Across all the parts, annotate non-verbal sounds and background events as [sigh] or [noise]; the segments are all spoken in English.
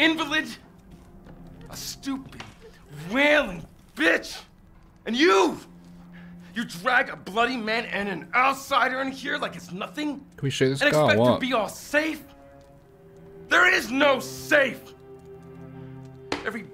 invalid, a stupid, wailing bitch! And you! You drag a bloody man and an outsider in here like it's nothing? Can we shoot this and guy or expect to be all safe? There is no safe! Every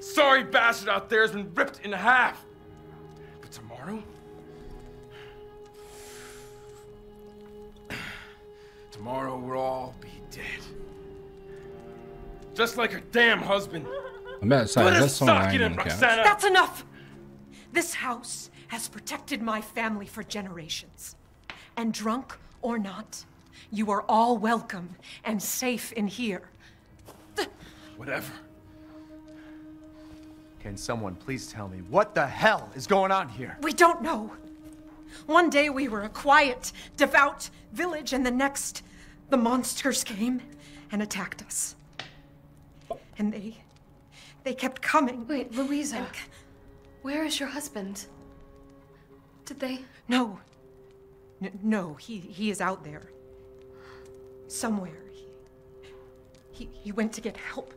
sorry bastard out there has been ripped in half. But tomorrow? [clears throat] Tomorrow we'll all be. Just like her damn husband. I'm about to say, Put is a that song socket hanging in on? Roxana! That's enough! This house has protected my family for generations. And drunk or not, you are all welcome and safe in here. Whatever. Can someone please tell me what the hell is going on here? We don't know. One day we were a quiet, devout village, and the next, the monsters came and attacked us. And they. they kept coming. Wait, Luiza. Where is your husband? Did they? No. N- no, he, he is out there. Somewhere. He, he, he went to get help.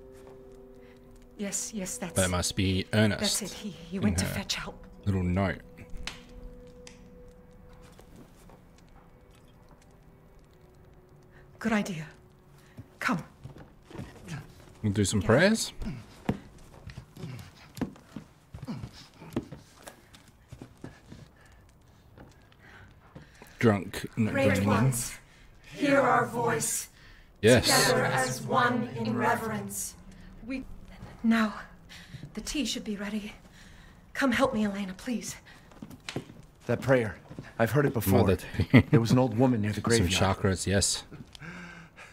Yes, yes, that's. That must be Ernest. That's it. He, he went to fetch help. Little note. Good idea. Come. We'll do some prayers. Drunk, not Great draining. ones, hear our voice. Yes. Together as one in reverence. We. Now, the tea should be ready. Come help me, Elena, please. That prayer. I've heard it before. Mother [laughs] there was an old woman near the graveyard. Some graveyard. chakras, yes.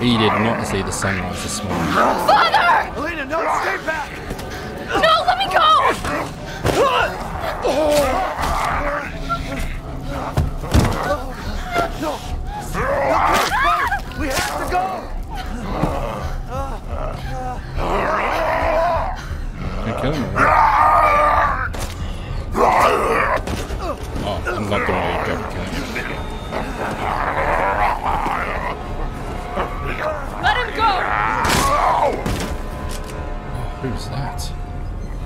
He did not see the sunrise this morning. Father! Elena, no, stay back! No, let me go! We Who's that?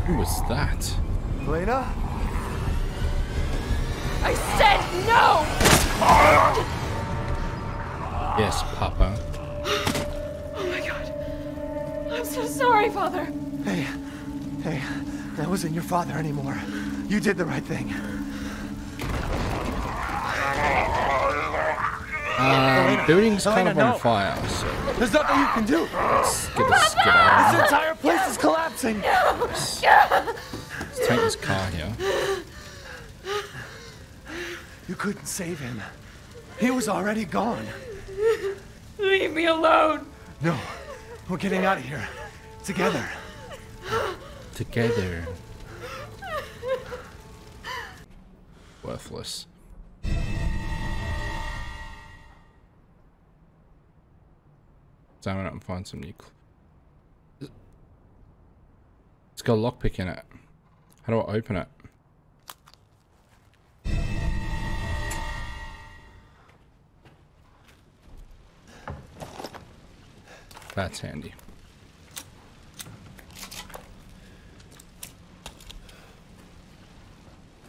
Who was that? Elena? I said no! Yes, Papa. Oh my god. I'm so sorry, Father. Hey, hey, that wasn't your father anymore. You did the right thing. Building's kind of on no. fire, so There's nothing you can do. let's get this get out. This entire place is collapsing. Let's take this car here. You couldn't save him. He was already gone. Leave me alone. No, we're getting out of here. Together. Together. Worthless. Examine it and find some new. It's got a lockpick in it. How do I open it? That's handy.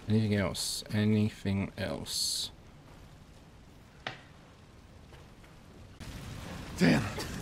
Anything else? Anything else? Damn,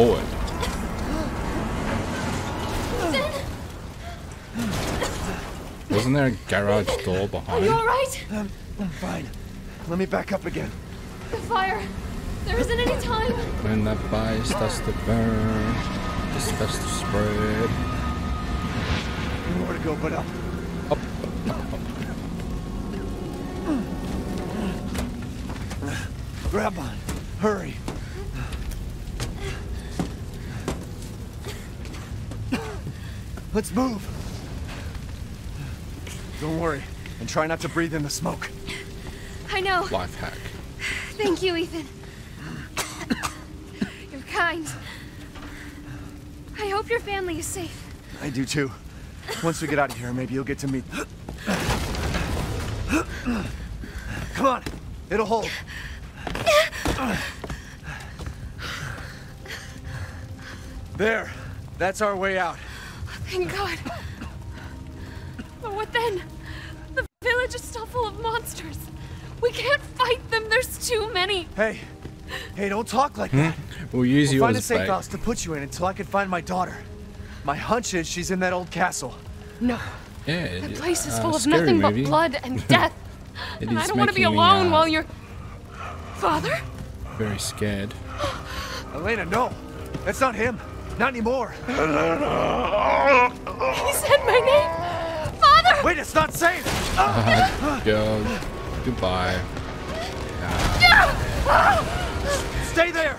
forward? Wasn't there a garage door Are behind? you alright? I'm, um, I'm fine. Let me back up again. The fire. There isn't any time. When that fire starts to burn, it starts to spread. Nowhere to go but up. Up, Grab on. Hurry. Let's move. Don't worry, and try not to breathe in the smoke. I know. Life hack. Thank you, Ethan. You're kind. I hope your family is safe. I do too. Once we get out of here, maybe you'll get to meet. Come on, it'll hold. There, that's our way out. Thank God. But what then? The village is still full of monsters. We can't fight them. There's too many. Hey, hey, don't talk like that. We'll use We'll you find a safe bait. house to put you in until I can find my daughter. My hunch is she's in that old castle. No. Yeah, The place is uh, full of nothing movie. but blood and [laughs] death. And I don't want to be making me, alone uh, while you're. Father? Very scared. Elena, no, that's not him. Not anymore. He said my name! Father! Wait, it's not safe. Oh, [laughs] go. Goodbye. Stay there.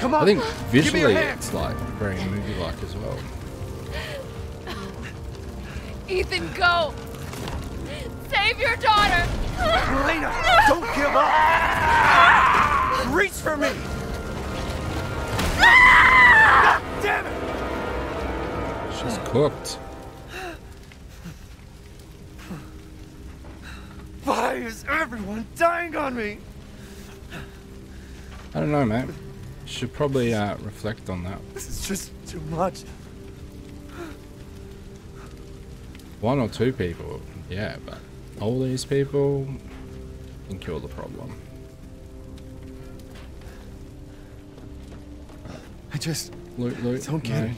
Come on. I think Give me your visually it's like very movie-like as well. Ethan, go! Save your daughter! Elena, don't give up. Reach for me. Damn it. She's cooked. Why is everyone dying on me? I don't know, mate. Should probably uh, reflect on that. This is just too much. One or two people, yeah, but all these people can kill the problem. Just Loot, loot. Don't get it.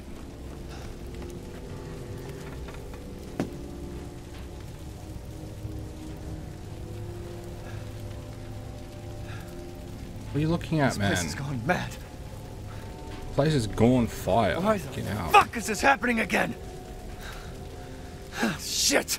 What are you looking at, this man? place has gone mad. Place is going fire. Why the Get out. fuck is this happening again? [sighs] Shit!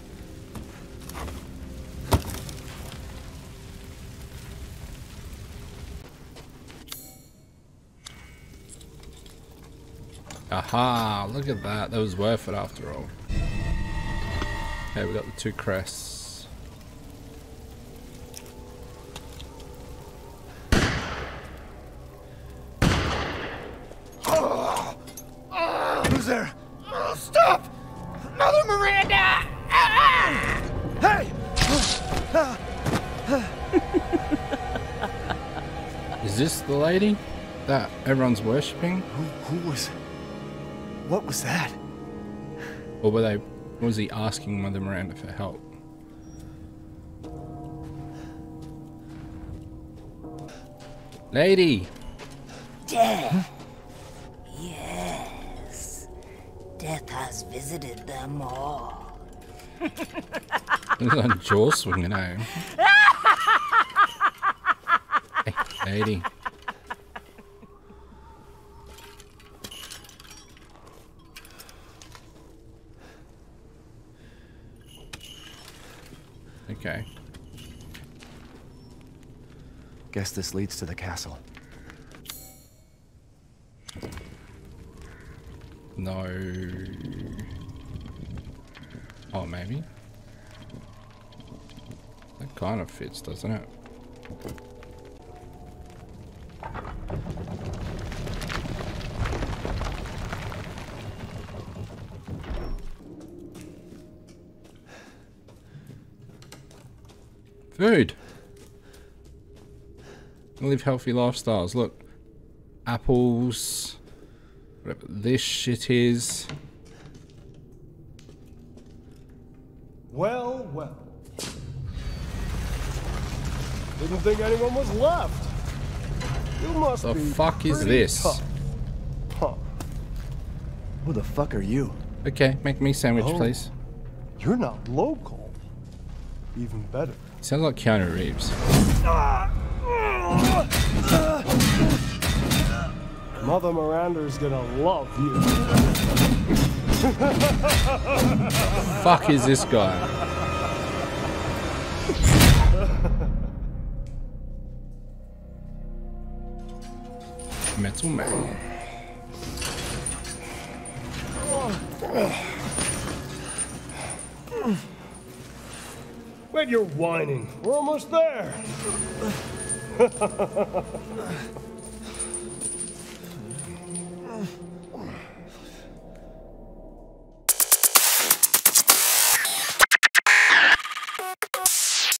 Aha! Look at that. That was worth it after all. Okay, we got the two crests. Who's there? Oh, stop! Mother Miranda! Ah! Hey! Is this the lady that everyone's worshipping? Who, who was. What was that? Or were they was he asking Mother Miranda for help? Lady! Death. Yes. Death has visited them all. It's like jaw swinging, eh? [laughs] hey, lady. Okay. Guess this leads to the castle. No. Oh, maybe. That kind of fits, doesn't it? Food. Live healthy lifestyles. Look, apples, whatever this shit is. Well, well. Didn't think anyone was left. You must The be fuck is this? tough. Huh. Who the fuck are you? Okay, make me sandwich, Oh. please. You're not local. Even better. Sounds like Keanu Reeves. Mother Miranda's gonna love you. Fuck is this guy? Metal Man. Wait, you're whining. We're almost there. [laughs]